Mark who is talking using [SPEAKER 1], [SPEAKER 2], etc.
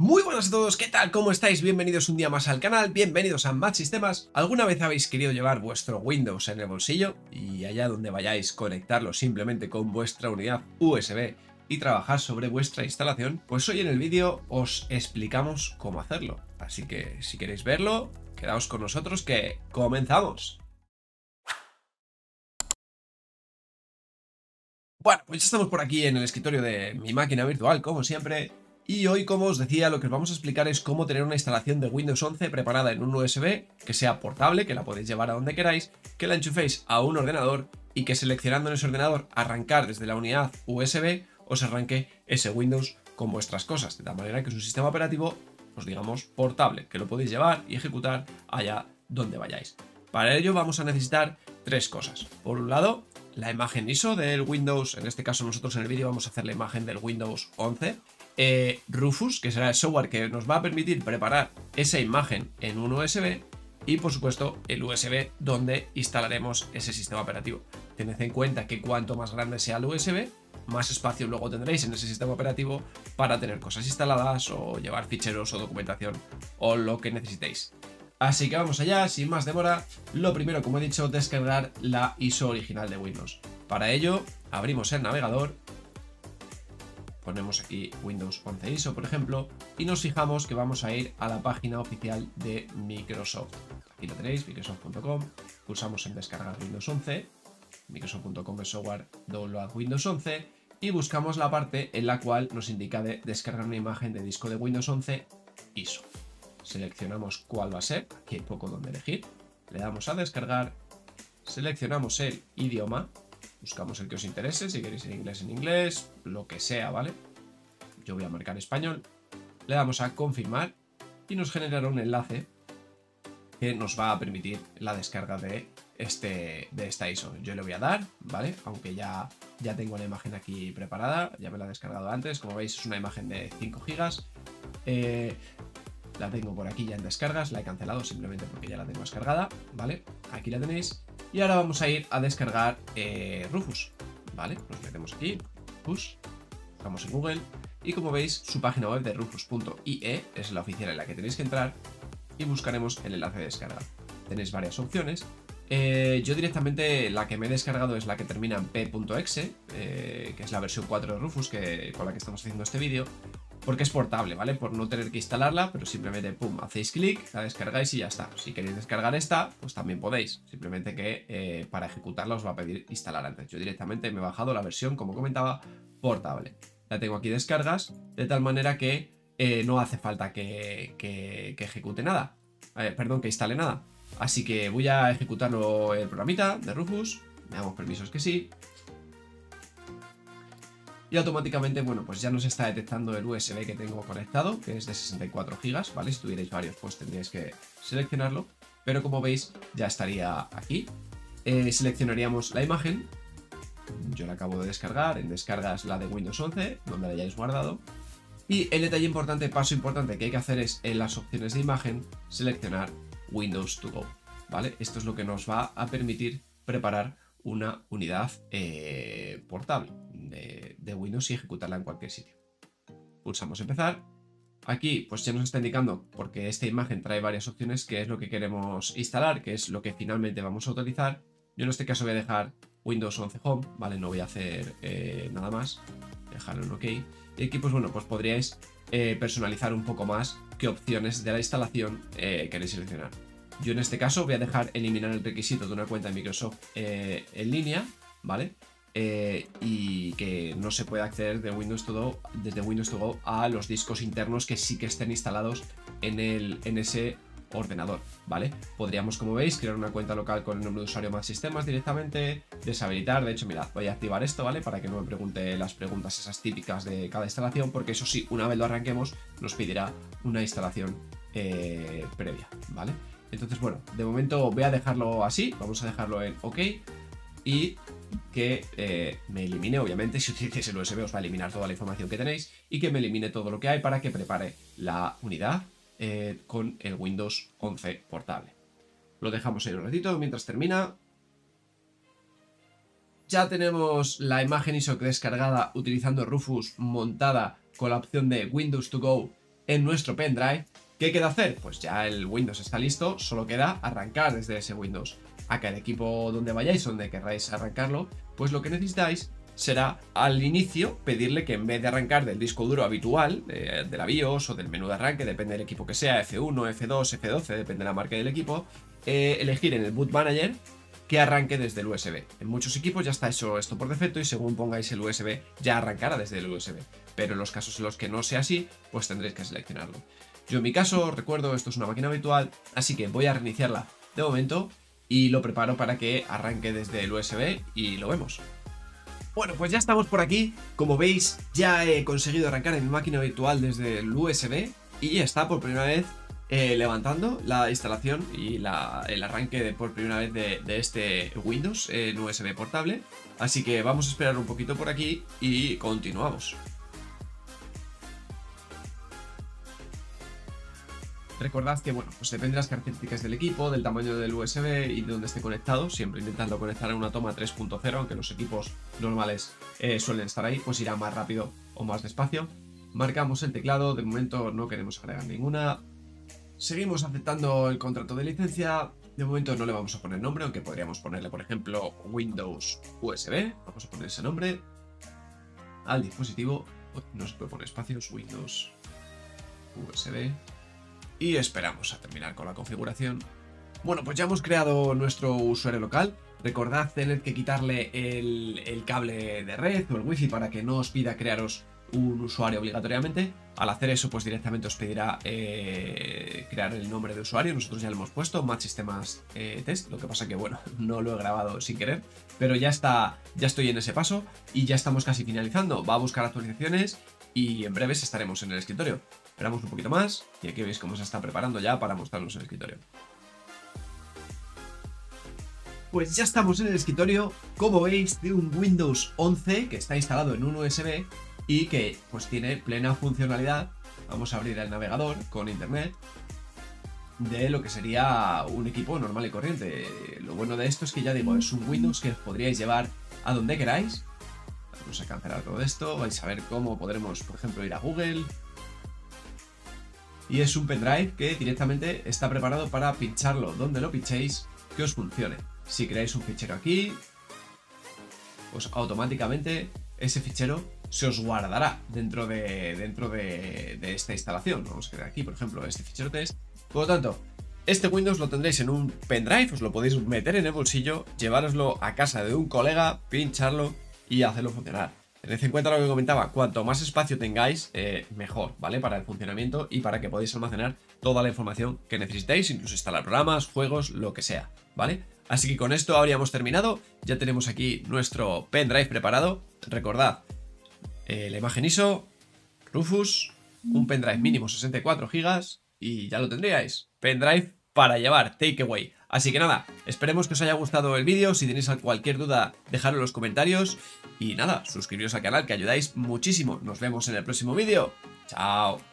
[SPEAKER 1] Muy buenas a todos, ¿qué tal? ¿Cómo estáis? Bienvenidos un día más al canal, bienvenidos a Mad Sistemas. ¿Alguna vez habéis querido llevar vuestro Windows en el bolsillo y allá donde vayáis conectarlo simplemente con vuestra unidad USB y trabajar sobre vuestra instalación? Pues hoy en el vídeo os explicamos cómo hacerlo. Así que si queréis verlo, quedaos con nosotros que comenzamos. Bueno, pues ya estamos por aquí en el escritorio de mi máquina virtual, como siempre, y hoy, como os decía, lo que os vamos a explicar es cómo tener una instalación de Windows 11 preparada en un USB, que sea portable, que la podéis llevar a donde queráis, que la enchuféis a un ordenador y que seleccionando en ese ordenador arrancar desde la unidad USB os arranque ese Windows con vuestras cosas, de tal manera que es un sistema operativo, pues digamos, portable, que lo podéis llevar y ejecutar allá donde vayáis. Para ello vamos a necesitar tres cosas. Por un lado, la imagen ISO del Windows, en este caso nosotros en el vídeo vamos a hacer la imagen del Windows 11, eh, Rufus, que será el software que nos va a permitir preparar esa imagen en un USB y por supuesto el USB donde instalaremos ese sistema operativo. Tened en cuenta que cuanto más grande sea el USB, más espacio luego tendréis en ese sistema operativo para tener cosas instaladas o llevar ficheros o documentación o lo que necesitéis. Así que vamos allá, sin más demora, lo primero como he dicho, descargar la ISO original de Windows. Para ello, abrimos el navegador ponemos aquí Windows 11 ISO, por ejemplo, y nos fijamos que vamos a ir a la página oficial de Microsoft. Aquí lo tenéis, microsoft.com, pulsamos en descargar Windows 11, microsoft.com es software download Windows 11, y buscamos la parte en la cual nos indica de descargar una imagen de disco de Windows 11 ISO. Seleccionamos cuál va a ser, aquí hay poco donde elegir, le damos a descargar, seleccionamos el idioma, Buscamos el que os interese, si queréis en inglés en inglés, lo que sea, ¿vale? Yo voy a marcar español. Le damos a confirmar y nos generará un enlace que nos va a permitir la descarga de, este, de esta ISO. Yo le voy a dar, ¿vale? Aunque ya, ya tengo la imagen aquí preparada, ya me la he descargado antes. Como veis es una imagen de 5 GB. Eh, la tengo por aquí ya en descargas, la he cancelado simplemente porque ya la tengo descargada, ¿vale? Aquí la tenéis. Y ahora vamos a ir a descargar eh, Rufus, ¿vale? Nos metemos aquí, Rufus, buscamos en Google y como veis su página web de rufus.ie es la oficial en la que tenéis que entrar y buscaremos el enlace de descarga. Tenéis varias opciones. Eh, yo directamente la que me he descargado es la que termina en p.exe, eh, que es la versión 4 de Rufus que, con la que estamos haciendo este vídeo porque es portable, ¿vale? Por no tener que instalarla, pero simplemente, pum, hacéis clic, la descargáis y ya está. Si queréis descargar esta, pues también podéis. Simplemente que eh, para ejecutarla os va a pedir instalar antes. Yo directamente me he bajado la versión, como comentaba, portable. La tengo aquí descargas, de tal manera que eh, no hace falta que, ejecute nada. Eh, perdón, que instale nada. Así que voy a ejecutarlo el programita de Rufus. Me damos permisos que sí y automáticamente, bueno, pues ya nos está detectando el USB que tengo conectado, que es de 64 GB, ¿vale? Si tuvierais varios, pues tendríais que seleccionarlo, pero como veis, ya estaría aquí. Eh, seleccionaríamos la imagen, yo la acabo de descargar, en descargas la de Windows 11, donde la hayáis guardado, y el detalle importante, paso importante que hay que hacer es en las opciones de imagen, seleccionar Windows to Go, ¿vale? Esto es lo que nos va a permitir preparar una unidad eh, portable de, Windows y ejecutarla en cualquier sitio. Pulsamos empezar. Aquí pues ya nos está indicando, porque esta imagen trae varias opciones, qué es lo que queremos instalar, que es lo que finalmente vamos a utilizar. Yo en este caso voy a dejar Windows 11 Home, ¿vale? No voy a hacer eh, nada más. Dejarlo en OK. Y aquí pues bueno, pues podríais eh, personalizar un poco más qué opciones de la instalación queréis seleccionar. Yo en este caso voy a dejar eliminar el requisito de una cuenta de Microsoft en línea, ¿vale? Eh, y que no se puede acceder de Windows to desde Windows to Go a los discos internos que sí que estén instalados en, el, en ese ordenador, ¿vale? Podríamos, como veis, crear una cuenta local con el nombre de usuario más sistemas directamente, deshabilitar, de hecho, mirad, voy a activar esto, ¿vale? Para que no me pregunte las preguntas esas típicas de cada instalación, porque eso sí, una vez lo arranquemos, nos pedirá una instalación eh, previa, ¿vale? Entonces, bueno, de momento voy a dejarlo así, vamos a dejarlo en OK y que eh, me elimine, obviamente, si utilizáis el USB os va a eliminar toda la información que tenéis y que me elimine todo lo que hay para que prepare la unidad eh, con el Windows 11 portable. Lo dejamos ahí un ratito mientras termina. Ya tenemos la imagen ISO descargada utilizando Rufus montada con la opción de Windows to Go en nuestro pendrive. ¿Qué queda hacer? Pues ya el Windows está listo, solo queda arrancar desde ese Windows. A cada equipo donde vayáis, donde queráis arrancarlo, pues lo que necesitáis será al inicio pedirle que en vez de arrancar del disco duro habitual, de, la BIOS o del menú de arranque, depende del equipo que sea, F1, F2, F12, depende de la marca del equipo, eh, elegir en el Boot Manager que arranque desde el USB. En muchos equipos ya está hecho esto por defecto y según pongáis el USB ya arrancará desde el USB. Pero en los casos en los que no sea así, pues tendréis que seleccionarlo. Yo en mi caso, recuerdo, esto es una máquina habitual, así que voy a reiniciarla de momento y lo preparo para que arranque desde el USB y lo vemos. Bueno, pues ya estamos por aquí. Como veis, ya he conseguido arrancar en mi máquina virtual desde el USB y está por primera vez eh, levantando la instalación y el arranque por primera vez de, este Windows en USB portable. Así que vamos a esperar un poquito por aquí y continuamos. Recordad que, bueno, pues depende de las características del equipo, del tamaño del USB y de dónde esté conectado, siempre intentando conectar a una toma 3.0, aunque los equipos normales eh, suelen estar ahí, pues irá más rápido o más despacio. Marcamos el teclado, de momento no queremos agregar ninguna. Seguimos aceptando el contrato de licencia, de momento no le vamos a poner nombre, aunque podríamos ponerle, por ejemplo, Windows USB. Vamos a poner ese nombre al dispositivo. No se puede poner espacios, Windows USB y esperamos a terminar con la configuración. Bueno, pues ya hemos creado nuestro usuario local. Recordad tener que quitarle el, cable de red o el wifi para que no os pida crearos un usuario obligatoriamente. Al hacer eso, pues directamente os pedirá eh, crear el nombre de usuario. Nosotros ya lo hemos puesto, Match Sistemas eh, Test. Lo que pasa que, bueno, no lo he grabado sin querer. Pero ya está, ya estoy en ese paso y ya estamos casi finalizando. Va a buscar actualizaciones y en breves estaremos en el escritorio. Esperamos un poquito más y aquí veis cómo se está preparando ya para mostrarnos el escritorio. Pues ya estamos en el escritorio, como veis, de un Windows 11 que está instalado en un USB y que pues tiene plena funcionalidad. Vamos a abrir el navegador con internet de lo que sería un equipo normal y corriente. Lo bueno de esto es que ya digo, es un Windows que podríais llevar a donde queráis. Vamos a cancelar todo esto, vais a ver cómo podremos, por ejemplo, ir a Google, y es un pendrive que directamente está preparado para pincharlo donde lo pinchéis que os funcione. Si creáis un fichero aquí, pues automáticamente ese fichero se os guardará dentro de, dentro de, de esta instalación. Vamos a crear aquí, por ejemplo, este fichero test. Por lo tanto, este Windows lo tendréis en un pendrive, os lo podéis meter en el bolsillo, llevároslo a casa de un colega, pincharlo y hacerlo funcionar. Tened en cuenta lo que comentaba, cuanto más espacio tengáis, eh, mejor, ¿vale? Para el funcionamiento y para que podáis almacenar toda la información que necesitéis, incluso instalar programas, juegos, lo que sea, ¿vale? Así que con esto habríamos terminado, ya tenemos aquí nuestro pendrive preparado. Recordad, eh, la imagen ISO, Rufus, un pendrive mínimo 64 GB y ya lo tendríais. Pendrive para llevar, takeaway. Así que nada, esperemos que os haya gustado el vídeo, si tenéis cualquier duda dejadlo en los comentarios y nada, suscribiros al canal que ayudáis muchísimo. Nos vemos en el próximo vídeo. Chao.